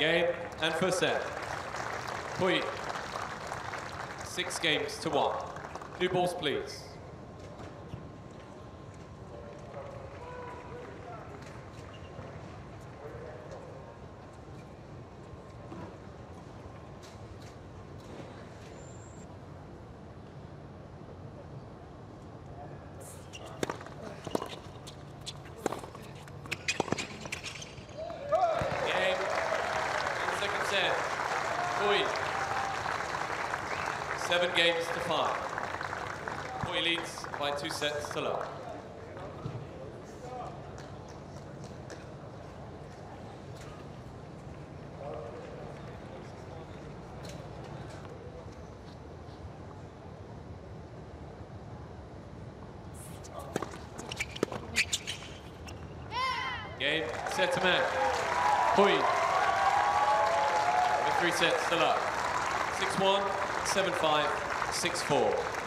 and first set. Pouille. Six games to one. New balls, please. Game. In second set. Pouille. Seven games to five. Pouille leads by two sets to love. Game, set to match. Pouille. With three sets to love. 6-1, 7-5, 6-4.